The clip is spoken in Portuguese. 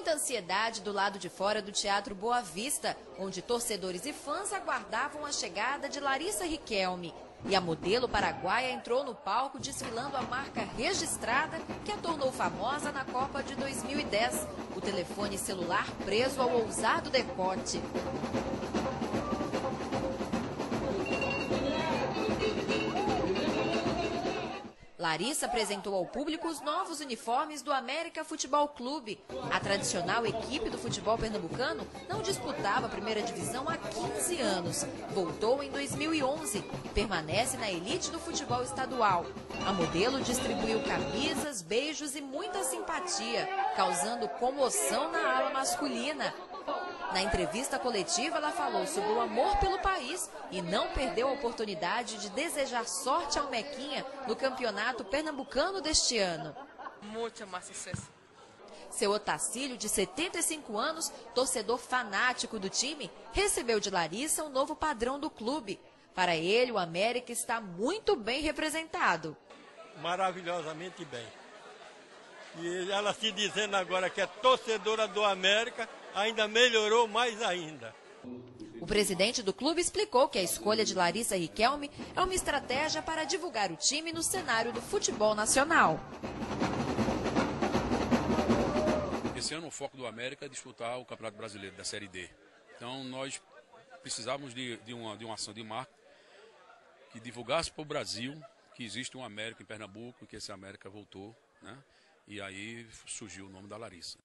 Muita ansiedade do lado de fora do Teatro Boa Vista, onde torcedores e fãs aguardavam a chegada de Larissa Riquelme. E a modelo paraguaia entrou no palco desfilando a marca registrada que a tornou famosa na Copa de 2010, o telefone celular preso ao ousado decote. Larissa apresentou ao público os novos uniformes do América Futebol Clube. A tradicional equipe do futebol pernambucano não disputava a primeira divisão há 15 anos. Voltou em 2011 e permanece na elite do futebol estadual. A modelo distribuiu camisas, beijos e muita simpatia, causando comoção na ala masculina. Na entrevista coletiva, ela falou sobre o amor pelo país e não perdeu a oportunidade de desejar sorte ao Mequinha no campeonato pernambucano deste ano. Muito mais sucesso. Seu Otacílio, de 75 anos, torcedor fanático do time, recebeu de Larissa um novo padrão do clube. Para ele, o América está muito bem representado. Maravilhosamente bem. E ela se dizendo agora que é torcedora do América, ainda melhorou mais ainda. O presidente do clube explicou que a escolha de Larissa Riquelme é uma estratégia para divulgar o time no cenário do futebol nacional. Esse ano o foco do América é disputar o Campeonato Brasileiro da Série D. Então nós precisávamos de, de, uma, de uma ação de marca que divulgasse para o Brasil que existe um América em Pernambuco, que esse América voltou, né? E aí surgiu o nome da Larissa.